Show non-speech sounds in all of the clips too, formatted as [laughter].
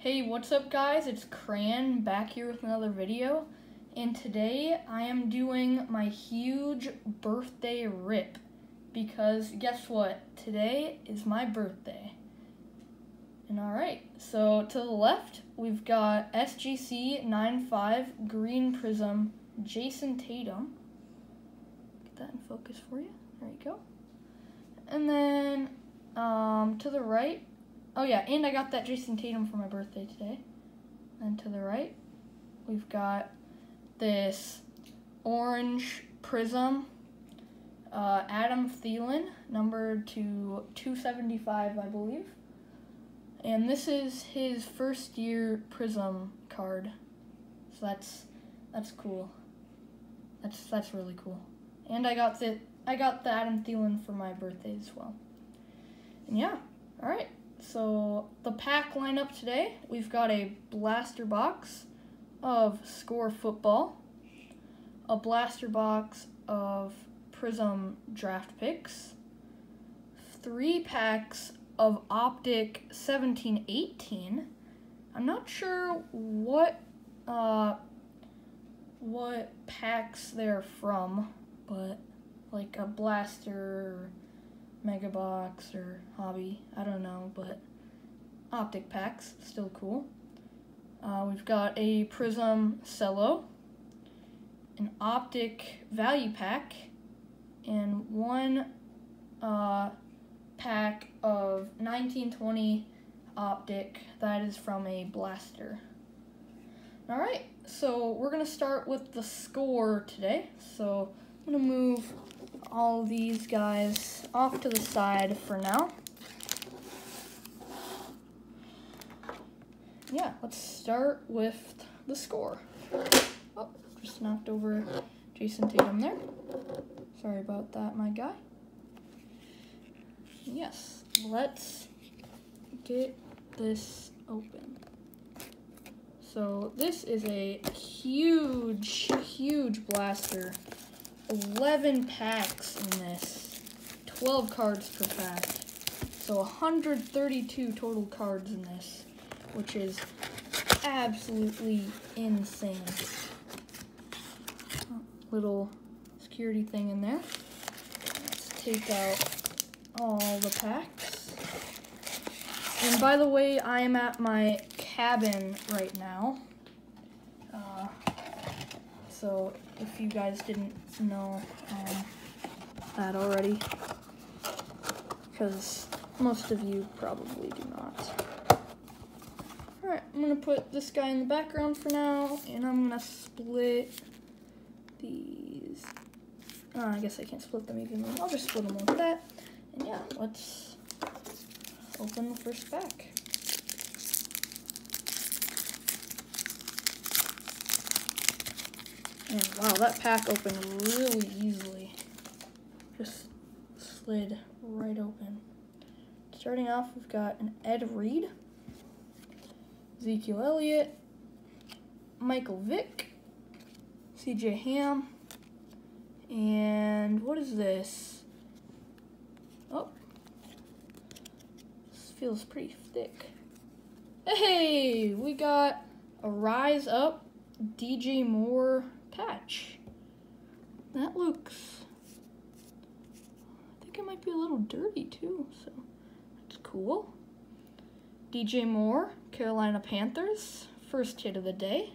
Hey, what's up guys? It's Cran back here with another video. And today I am doing my huge birthday rip. Because guess what? Today is my birthday. And alright, so to the left, we've got SGC 95 Green Prism Jayson Tatum. Get that in focus for you. There you go. And then um, to the right, oh yeah, and I got that Jayson Tatum for my birthday today. And to the right, we've got this orange prism, uh, Adam Thielen, numbered to 275, I believe. And this is his first year prism card. So that's that's cool. That's that's really cool. And I got the I got the Adam Thielen for my birthday as well. And yeah, all right. So the pack lineup today, we've got a blaster box of Score Football, a blaster box of Prism draft picks, three packs of Optic 1718. I'm not sure what uh, what packs they're from, but like a blaster mega box or hobby i don't know but optic packs still cool. Uh, we've got a prism cello an optic value pack and one uh, pack of 1920 optic that is from a blaster. All right so we're gonna start with the score today. So gonna move all these guys off to the side for now. Yeah, let's start with the score. Oh, just knocked over Jayson Tatum there. Sorry about that, my guy. Yes, let's get this open. So this is a huge, huge blaster 11 packs in this, 12 cards per pack. So 132 total cards in this, which is absolutely insane. Little security thing in there. Let's take out all the packs. And by the way, I am at my cabin right now. Uh, so if you guys didn't know um, that already, because most of you probably do not. Alright, I'm going to put this guy in the background for now, and I'm going to split these. Oh, I guess I can't split them evenly. I'll just split them like that. And yeah, let's open the first pack. And wow, that pack opened really easily. Just slid right open. Starting off, we've got an Ed Reed, Ezekiel Elliott, Michael Vick, CJ Ham, and what is this? Oh, this feels pretty thick. Hey, we got a Rise Up DJ Moore patch. That looks, I think it might be a little dirty too, so that's cool. DJ Moore, Carolina Panthers, first hit of the day.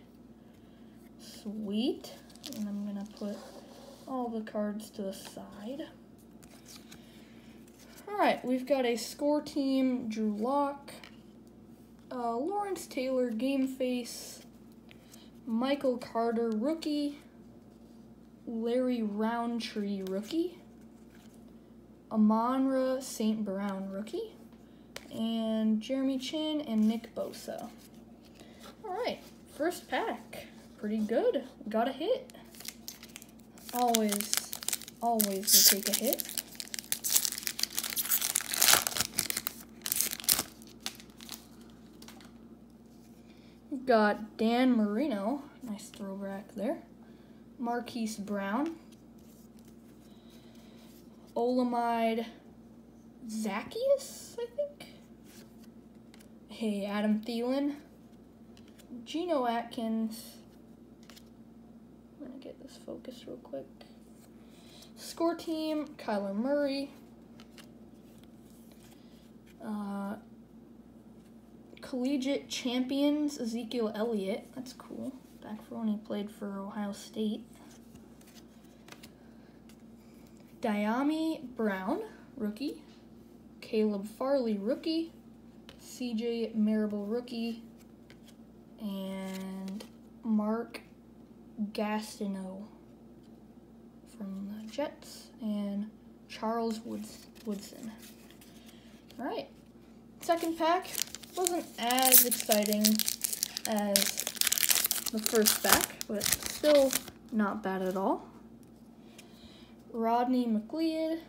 Sweet. And I'm to put all the cards to the side. All right, we've got a score team, Drew Lock, uh, Lawrence Taylor, Game Face, Michael Carter, rookie. Larry Rountree, rookie. Amon-Ra St. Brown, rookie. And Jeremy Chinn and Nick Bosa. All right, first pack. Pretty good. Got a hit. Always, always will take a hit. Got Dan Marino, nice throwback there. Marquise Brown. Olamide Zaccheaus, I think. Hey, Adam Thielen. Geno Atkins. I'm gonna get this focused real quick. Score team, Kyler Murray. Uh, collegiate champions, Ezekiel Elliott. That's cool. Back for when he played for Ohio State. Dyami Brown, rookie. Caleb Farley, rookie. CJ Marable, rookie. And Mark Gastineau from the Jets. And Charles Woods- Woodson. All right. Second pack wasn't as exciting as the first pack, but still not bad at all. Rodney McLeod,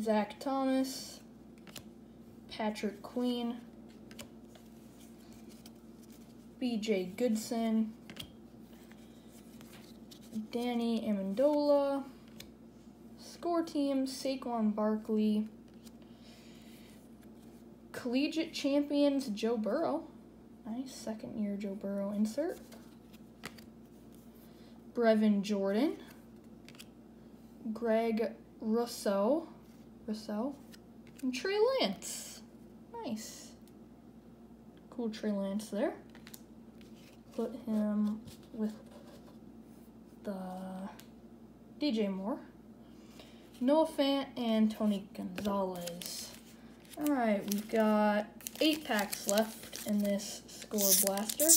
Zach Thomas, Patrick Queen, BJ Goodson, Danny Amendola, score team Saquon Barkley, collegiate champions Joe Burrow. Nice second year Joe Burrow insert. Brevin Jordan. Greg Rousseau. Rousseau. And Trey Lance. Nice. Cool Trey Lance there. Put him with the DJ Moore. Noah Fant and Tony Gonzalez. Alright, we've got eight packs left in this score blaster.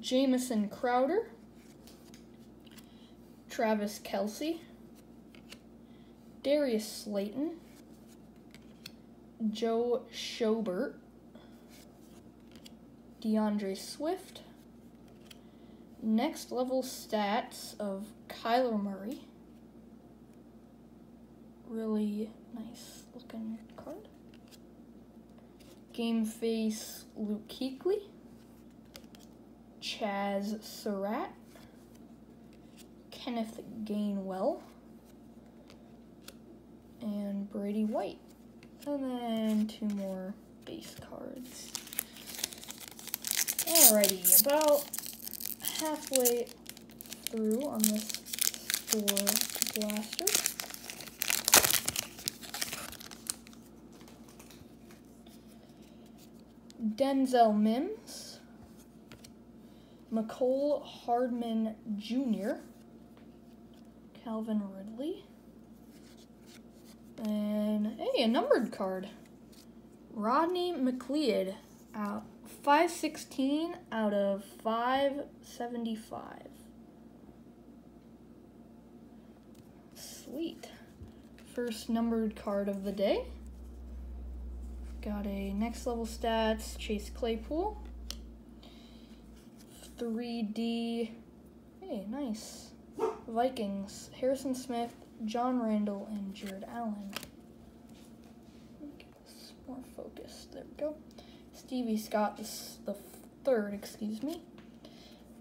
Jamison Crowder, Travis Kelce, Darius Slayton, Joe Schobert, DeAndre Swift, next level stats of Kyler Murray. Really nice looking card. Game face Luke Kuechly. Chazz Surratt, Kenneth Gainwell, and Brady White. And then two more base cards. Alrighty, about halfway through on this score blaster. Denzel Mims. Mecole Hardman Jr., Calvin Ridley, and hey, a numbered card. Rodney McLeod, out 516 out of 575. Sweet. First numbered card of the day. Got a next level stats, Chase Claypool. 3D. Hey, nice. Vikings. Harrison Smith, John Randle, and Jared Allen. Get this more focused. There we go. Stevie Scott the, the third, excuse me.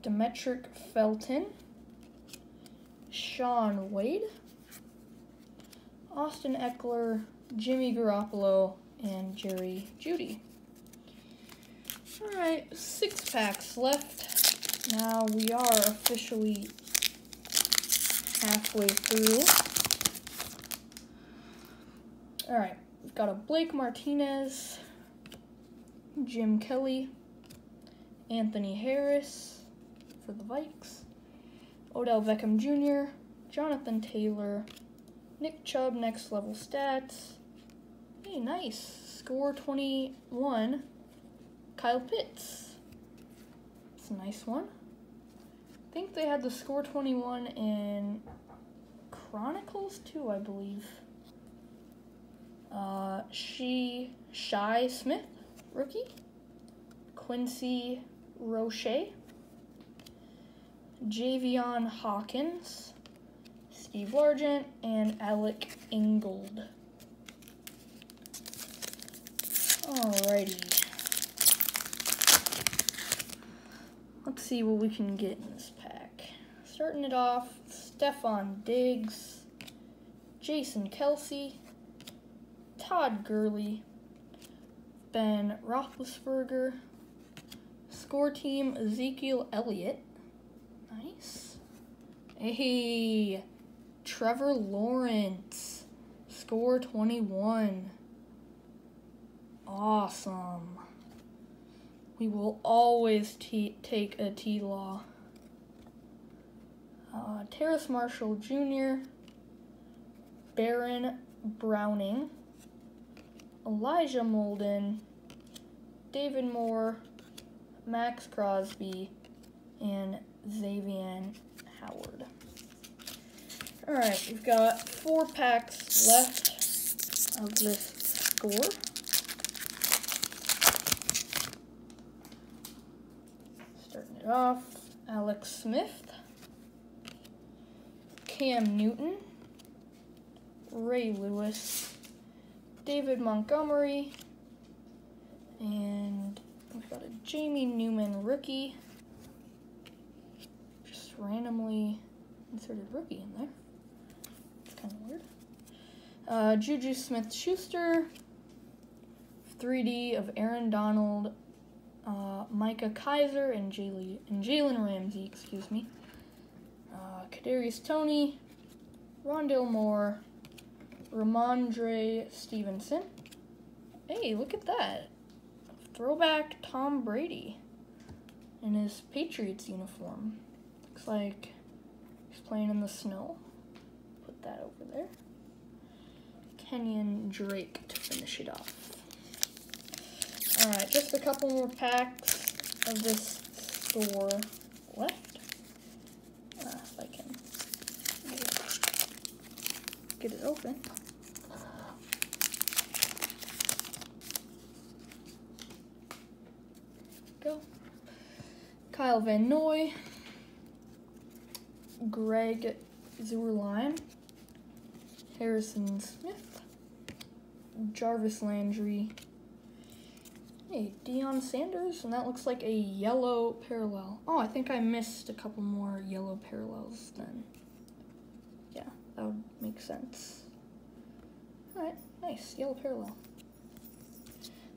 Demetric Felton. Shaun Wade. Austin Ekeler, Jimmy Garoppolo, and Jerry Jeudy. All right, six packs left. Now we are officially halfway through. All right, we've got a Blake Martinez, Jim Kelly, Anthony Harris for the Vikes, Odell Beckham Jr., Jonathan Taylor, Nick Chubb, next level stats. Hey, nice. Score 21, Kyle Pitts. It's a nice one. I think they had the score 21 in Chronicles too, I believe. Uh, she Shi Smith, rookie. Quincy Roche. Javian Hawkins. Steve Largent and Alec Ingold. Alrighty. Let's see what we can get in this pack. Starting it off, Stefon Diggs, Jason Kelce, Todd Gurley, Ben Roethlisberger, score team Ezekiel Elliott. Nice. Hey, Trevor Lawrence, score 21. Awesome. We will always take a T Law. Uh, Terrace Marshall Jr., Baron Browning, Elijah Molden, David Moore, Maxx Crosby, and Xavier Howard. Alright, we've got four packs left of this score. Starting it off, Alex Smith, Cam Newton, Ray Lewis, David Montgomery, and we've got a Jamie Newman rookie. Just randomly inserted rookie in there. It's kind of weird. Uh, Juju Smith Schuster, 3D of Aaron Donald, uh, Micah Kiser, and Jalen Ramsey, excuse me. Uh, Kadarius Toney, Rondale Moore, Rhamondre Stevenson. Hey, look at that. Throwback Tom Brady in his Patriots uniform. Looks like he's playing in the snow. Put that over there. Kenyon Drake to finish it off. Alright, just a couple more packs of this score left. Uh, if I can get it open. Go. Kyle Van Noy, Greg Zuerlein, Harrison Smith, Jarvis Landry, hey, Deion Sanders, and that looks like a yellow parallel. Oh, I think I missed a couple more yellow parallels then. Yeah, that would make sense. Alright, nice, yellow parallel.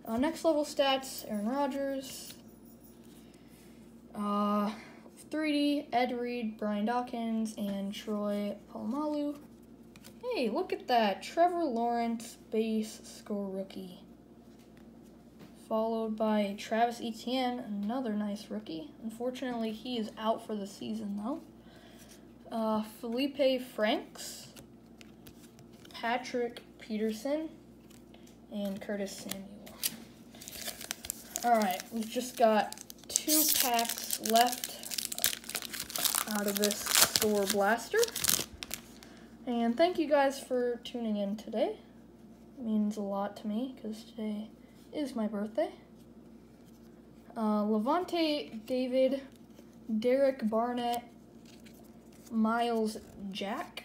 Uh, next level stats, Aaron Rodgers, uh, 3D, Ed Reed, Brian Dawkins, and Troy Polamalu. Hey, look at that. Trevor Lawrence, base score rookie. Followed by Travis Etienne, another nice rookie. Unfortunately, he is out for the season, though. Uh, Felipe Franks, Patrick Peterson, and Curtis Samuel. Alright, we've just got two packs left out of this score blaster. And thank you guys for tuning in today. It means a lot to me because today is my birthday. Uh, Lavonte David, Derek Barnett, Myles Jack,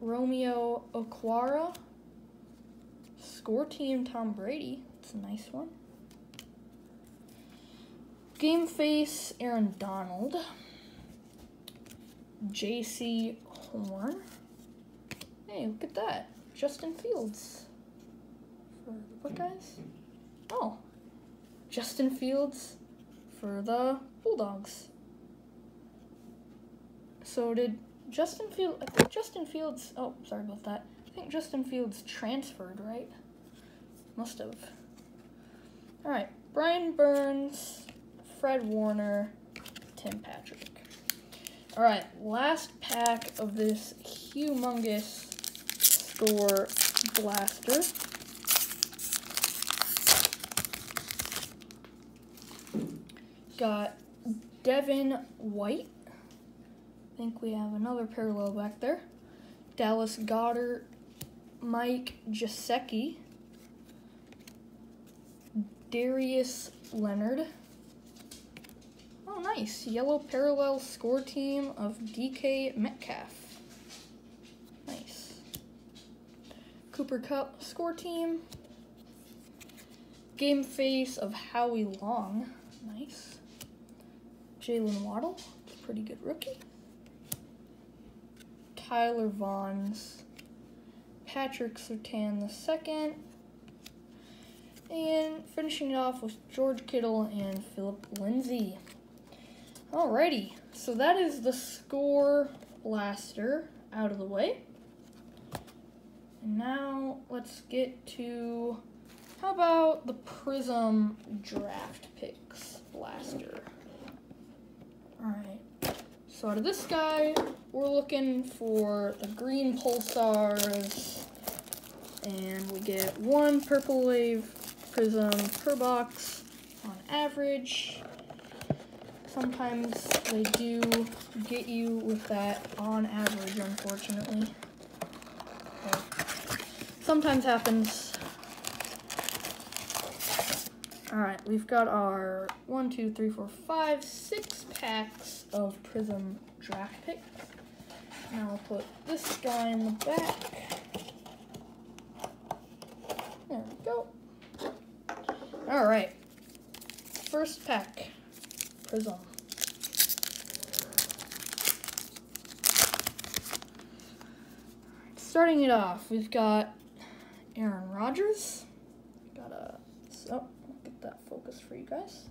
Romeo Okwara, Score Team Tom Brady. It's a nice one. Game Face Aaron Donald, Jaycee Horn. Hey, look at that. Justin Fields for the Buckeyes. Oh, Justin Fields for the Bulldogs. So did Justin Fields? I think Justin Fields. Oh, sorry about that. I think Justin Fields transferred, right? Must have. All right, Brian Burns, Fred Warner, Tim Patrick. All right, last pack of this humongous score blaster. Got Devin White. I think we have another parallel back there. Dallas Goedert, Mike Gesicki, Darius Leonard. Nice. Yellow parallel score team of DK Metcalf. Nice. Cooper Kupp score team. Game face of Howie Long. Nice. Jaylen Waddle. Pretty good rookie. Tyler Vaughns. Patrick Surtain II. And finishing it off with George Kittle and Phillip Lindsay. Alrighty, so that is the score blaster out of the way. And now let's get to how about the Prism Draft Picks blaster? Alright, so out of this guy, we're looking for the green pulsars, and we get one purple wave prism per box on average. Sometimes they do get you with that on average, unfortunately. But sometimes happens. Alright, we've got our one, two, three, four, five, six packs of Prism draft picks. Now I'll put this guy in the back. There we go. Alright. First pack. Prism. Starting it off, we've got Aaron Rodgers. Got a so get that focus for you guys.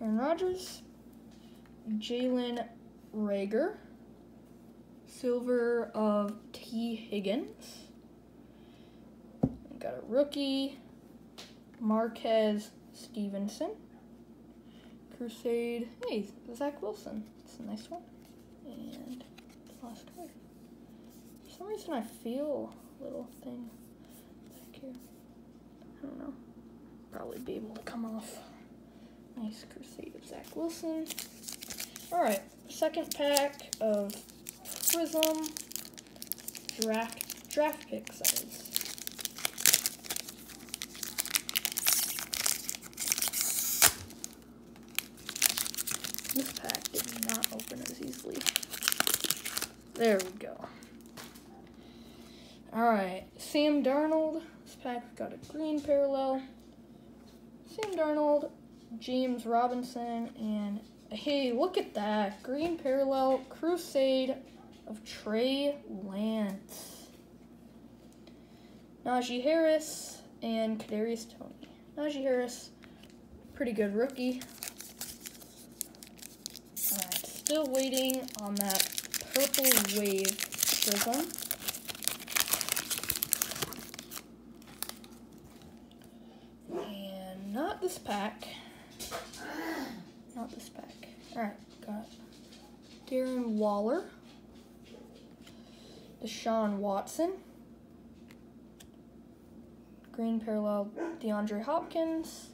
Aaron Rodgers, Jalen Reagor, silver of Tee Higgins. got a rookie, Marquez Stevenson. Crusade, hey, Zach Wilson. It's a nice one. And last card. Some reason I feel a little thing back here. I don't know. Probably be able to come off. Nice Crusade of Zach Wilson. Alright, second pack of Prism draft draft pick size. This pack did not open as easily. There we go. Alright, Sam Darnold. This pack got a green parallel. Sam Darnold, James Robinson, and hey, look at that. Green parallel Crusade of Trey Lance. Najee Harris and Kadarius Toney. Najee Harris, pretty good rookie. Alright, still waiting on that purple wave prism. And not pack. Not this pack. Alright, got Darren Waller. Deshaun Watson. Green parallel DeAndre Hopkins.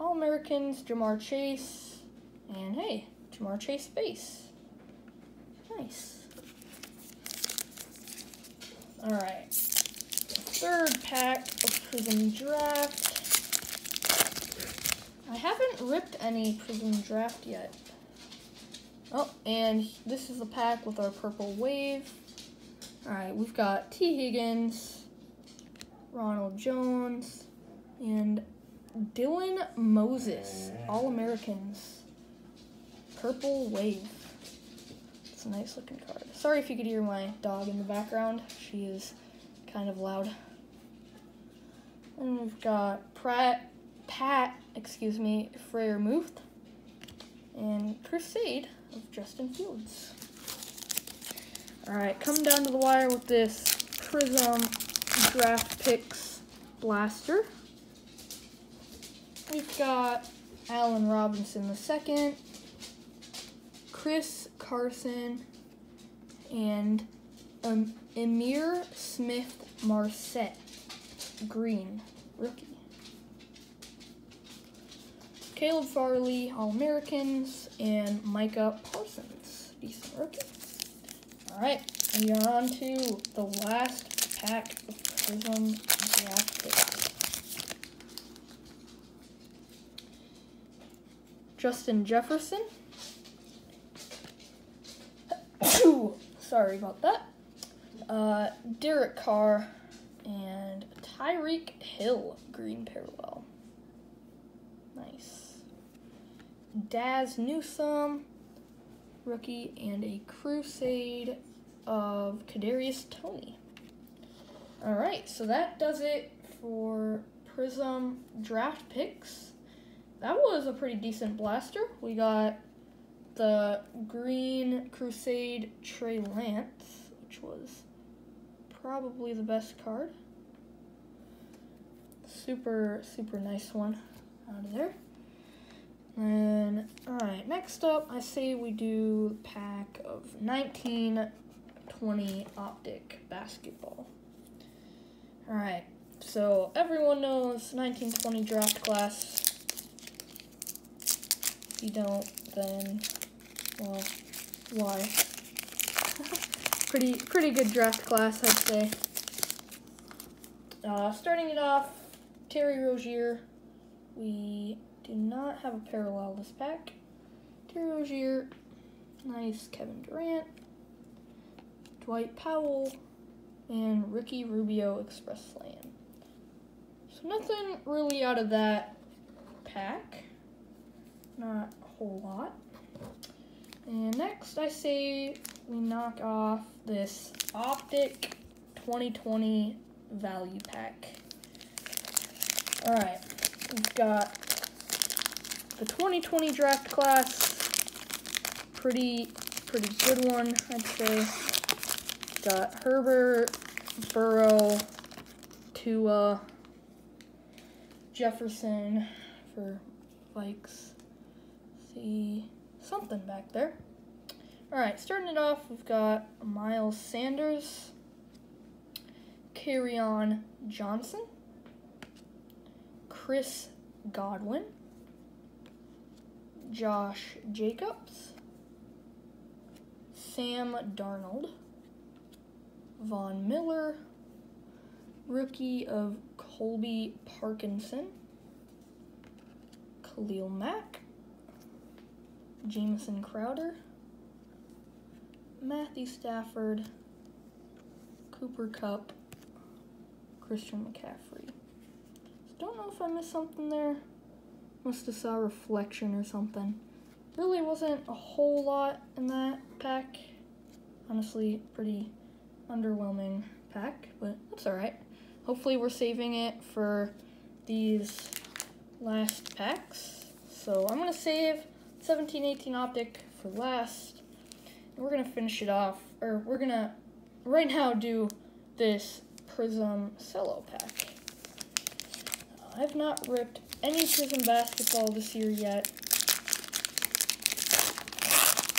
All Americans Ja'Marr Chase. And hey, Ja'Marr Chase base. Nice. Alright. Third pack of Prism Draft. I haven't ripped any Prism Draft yet. Oh, and this is the pack with our purple wave. Alright, we've got Tee Higgins, Ronald Jones, and Dylan Moses, All Americans. Purple Wave. It's a nice looking card. Sorry if you could hear my dog in the background. She is kind of loud. And we've got Pratt, Pat, excuse me, Freiermuth, and Crusade of Justin Fields. Alright, come down to the wire with this Prism Draft Picks Blaster. We've got Allen Robinson II, Chris Carson, and um, Ihmir Smith Marsette, green, rookie. Caleb Farley, All Americans, and Micah Parsons, decent rookie. Alright, we are on to the last pack of Prism Draft Picks. Justin Jefferson. [coughs] Sorry about that. Uh, Derek Carr and Tyreek Hill, green parallel. Nice. Dazz Newsome, rookie, and a Crusade of Kadarius Toney. All right, so that does it for Prism draft picks. That was a pretty decent blaster. We got the Green Crusade Trey Lance, which was probably the best card. Super, super nice one out of there. And, alright, next up, I say we do pack of 1920 Optic Basketball. Alright, so everyone knows 1920 draft class. If you don't, then, well, why? [laughs] pretty, pretty good draft class, I'd say. Uh, starting it off, Terry Rozier. We do not have a parallel this pack. Terry Rozier, nice Kevin Durant, Dwight Powell, and Ricky Rubio Express Lane. So nothing really out of that pack. Not a whole lot. And next I say we knock off this Optic 2020 value pack. Alright, we've got the 2020 draft class. Pretty, pretty good one, I'd say. Got Herbert, Burrow, Tua, Jefferson for Vikes. See something back there. Alright, starting it off, we've got Miles Sanders, Kerryon Johnson, Chris Godwin, Josh Jacobs, Sam Darnold, Von Miller, rookie of Colby Parkinson, Khalil Mack, Jamison Crowder, Matthew Stafford, Cooper Kupp, Christian McCaffrey. Don't know if I missed something there. Must have saw reflection or something. Really wasn't a whole lot in that pack. Honestly, pretty underwhelming pack, but that's alright. Hopefully we're saving it for these last packs. So I'm going to save 1718 Optic for last. And we're going to finish it off, or we're going to right now do this Prism Cello pack. I've not ripped any Prism basketball this year yet.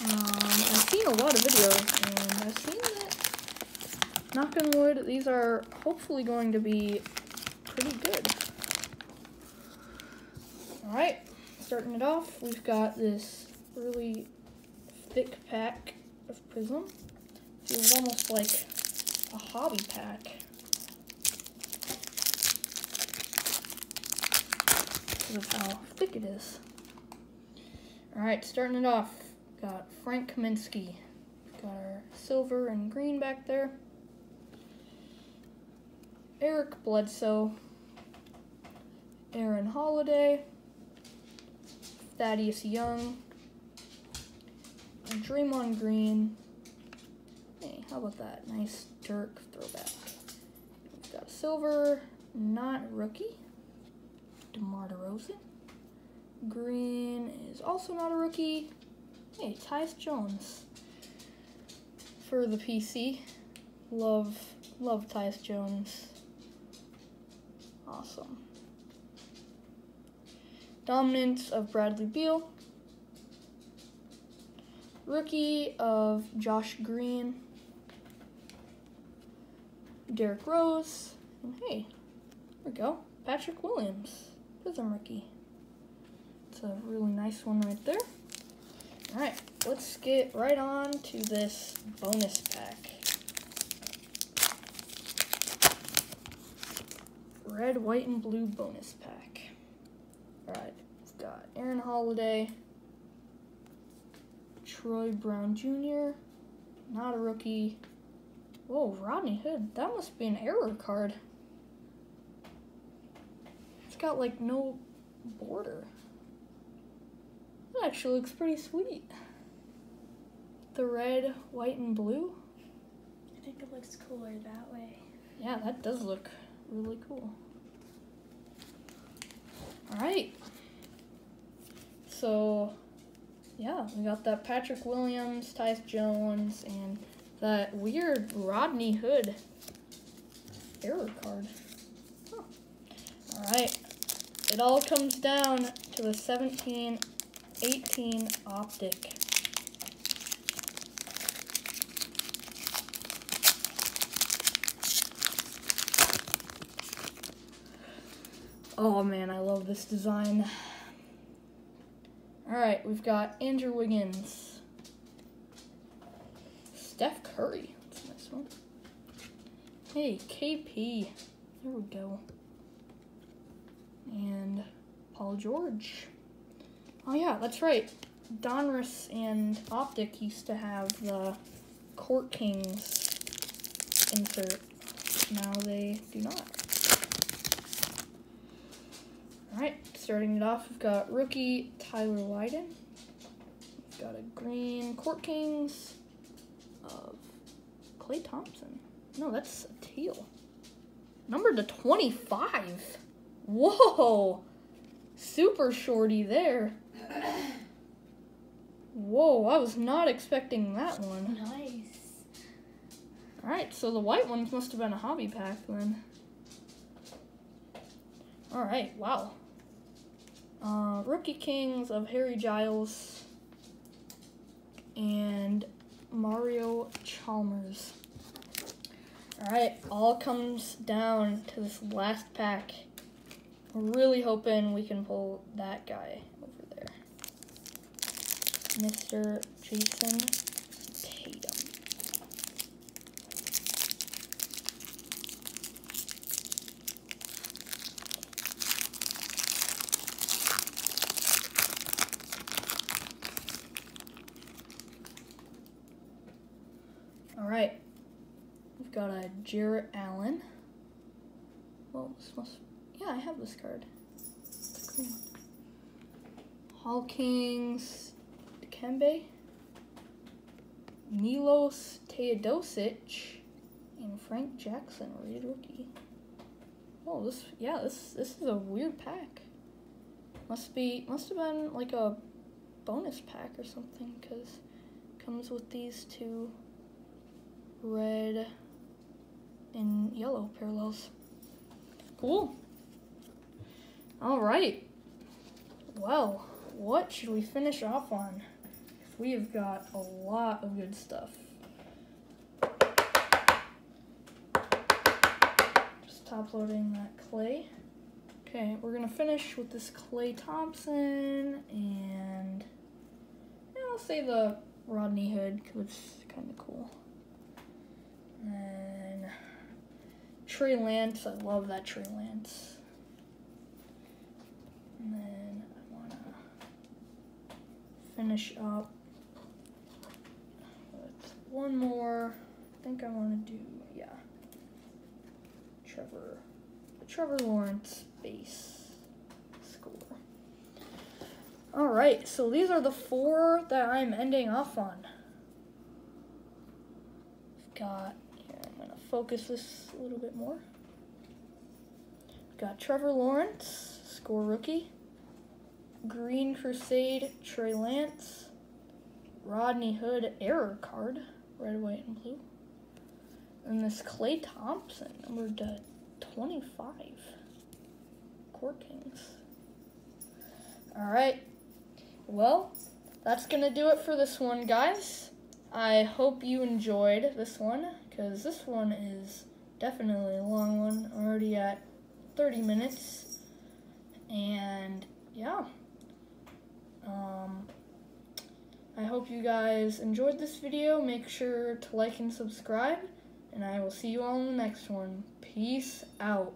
Um, I've seen a lot of videos, and I've seen that, knock on wood, these are hopefully going to be pretty good. Alright, starting it off, we've got this really thick pack of Prism. Feels almost like a hobby pack. Because of how thick it is. Alright, starting it off, got Frank Kaminsky. Got our silver and green back there. Eric Bledsoe. Aaron Holiday. Thaddeus Young. Draymond Green. Hey, how about that? Nice Dirk throwback. We've got silver, not rookie. DeMar DeRozan. Green is also not a rookie. Hey, Tyus Jones for the PC. Love, love Tyus Jones. Awesome. Dominance of Bradley Beal. Rookie of Josh Green. Derrick Rose. And hey, there we go. Patrick Williams. Prism rookie. It's a really nice one right there. Alright, let's get right on to this bonus pack. Red, white, and blue bonus pack. Alright, we've got Aaron Holiday, Troy Brown Jr., not a rookie. Whoa, Rodney Hood. That must be an error card got like no border. That actually looks pretty sweet. The red, white, and blue. I think it looks cooler that way. yeah, that does look really cool. All right. So, yeah, we got that Patrick Williams, Tyus Jones, and that weird Rodney Hood error card. Huh. All right. It all comes down to the 17 18 optic. Oh man, I love this design. Alright, we've got Andrew Wiggins. Steph Curry. That's a nice one. Hey, KP. There we go. And Paul George. Oh yeah, that's right. Donruss and Optic used to have the Court Kings insert. Now they do not. Alright, starting it off, we've got rookie Tyler Lydon. We've got a green Court Kings of Klay Thompson. No, that's a teal. Number to 25. Whoa! Super shorty there. Whoa, I was not expecting that one. Nice. Alright, so the white ones must have been a hobby pack then. Alright, wow. Uh, Rookie Kings of Harry Giles and Mario Chalmers. Alright, all comes down to this last pack. Really hoping we can pull that guy over there. Mr. Jayson Tatum. All right, we've got a Jarrett Allen. Well, this must, this card. Cool. Hall Kings, Dikembe, Milos Teodosic, and Frank Jackson, rated rookie. Oh, this, yeah, this this is a weird pack. Must be, must have been like a bonus pack or something, cause comes with these two red and yellow parallels. Cool. All right. Well, what should we finish off on? We have got a lot of good stuff. Just top loading that Klay. Okay, we're gonna finish with this Klay Thompson and yeah, I'll say the Rodney Hood because it's kind of cool. And Trey Lance, I love that Trey Lance. And then I want to finish up with one more. I think I want to do, yeah, Trevor, Trevor Lawrence base score. All right, so these are the four that I'm ending off on. I've Got here. I'm gonna focus this a little bit more. Got Trevor Lawrence, score rookie. Green Crusade, Trey Lance. Rodney Hood, error card, red, white, and blue. And this Klay Thompson, number to 25. Court Kings. Alright. Well, that's going to do it for this one, guys. I hope you enjoyed this one, because this one is definitely a long one. Already at 30 minutes. And, yeah. Um, I hope you guys enjoyed this video. Make sure to like and subscribe. And I will see you all in the next one. Peace out.